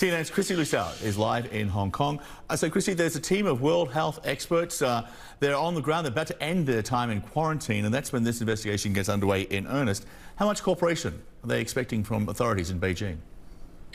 CNN's Kristie Lu is live in Hong Kong. Uh, so, Kristie, there's a team of World Health experts. Uh, they're on the ground. They're about to end their time in quarantine, and that's when this investigation gets underway in earnest. How much cooperation are they expecting from authorities in Beijing?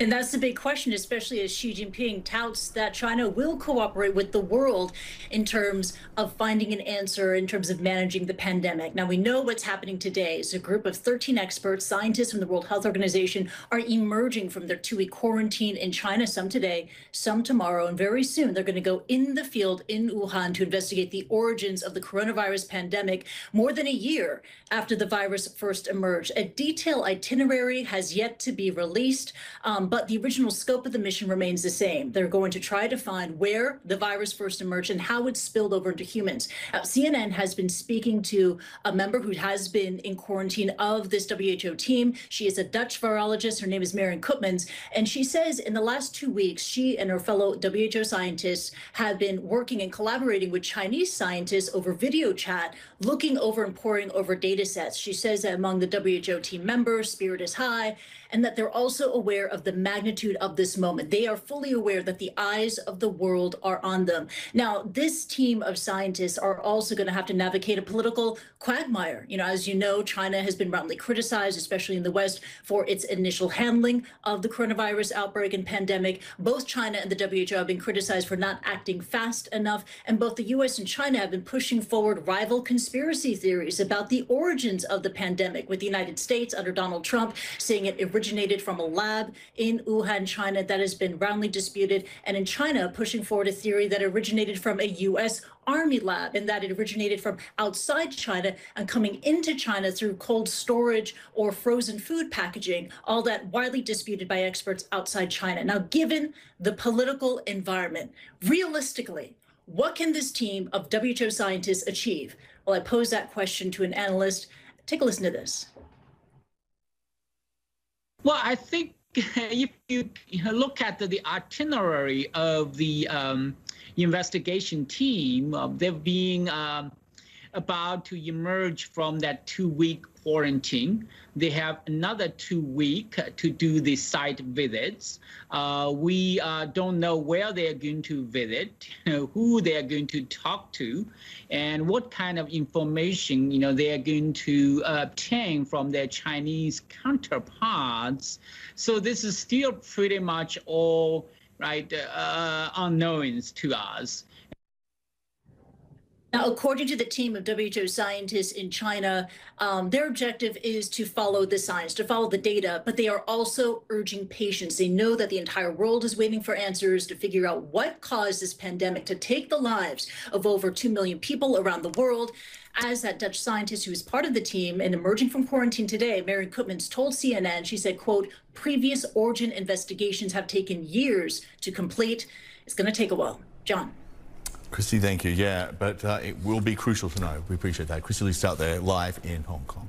And that's the big question, especially as Xi Jinping touts that China will cooperate with the world in terms of finding an answer in terms of managing the pandemic. Now, we know what's happening today is a group of 13 experts, scientists from the World Health Organization are emerging from their two-week quarantine in China, some today, some tomorrow, and very soon they're going to go in the field in Wuhan to investigate the origins of the coronavirus pandemic more than a year after the virus first emerged. A detailed itinerary has yet to be released. Um, but the original scope of the mission remains the same. They're going to try to find where the virus first emerged and how it spilled over into humans. Uh, CNN has been speaking to a member who has been in quarantine of this WHO team. She is a Dutch virologist. Her name is Marion Koopmans. And she says in the last two weeks, she and her fellow WHO scientists have been working and collaborating with Chinese scientists over video chat, looking over and poring over data sets. She says that among the WHO team members, spirit is high, and that they're also aware of the magnitude of this moment. They are fully aware that the eyes of the world are on them. Now, this team of scientists are also going to have to navigate a political quagmire. You know, as you know, China has been roundly criticized, especially in the West, for its initial handling of the coronavirus outbreak and pandemic. Both China and the WHO have been criticized for not acting fast enough, and both the US and China have been pushing forward rival conspiracy theories about the origins of the pandemic, with the United States under Donald Trump saying it originated from a lab in in Wuhan, China, that has been roundly disputed, and in China, pushing forward a theory that originated from a U.S. Army lab and that it originated from outside China and coming into China through cold storage or frozen food packaging, all that widely disputed by experts outside China. Now, given the political environment, realistically, what can this team of WHO scientists achieve? Well, I pose that question to an analyst. Take a listen to this. Well, I think if you look at the itinerary of the um, investigation team, uh, they've been um, about to emerge from that two-week quarantine. They have another two week to do the site visits. Uh, we uh, don't know where they are going to visit, who they are going to talk to, and what kind of information you know they are going to obtain from their Chinese counterparts. So this is still pretty much all right uh, unknowns to us. Now, according to the team of WHO scientists in China, um, their objective is to follow the science, to follow the data, but they are also urging patience. They know that the entire world is waiting for answers to figure out what caused this pandemic to take the lives of over 2 million people around the world. As that Dutch scientist who is part of the team and emerging from quarantine today, Marion Koopmans told CNN, she said, quote, previous origin investigations have taken years to complete. It's going to take a while. John. Kristie, thank you. Yeah, but uh, it will be crucial to know. We appreciate that. Kristie Lu out there live in Hong Kong.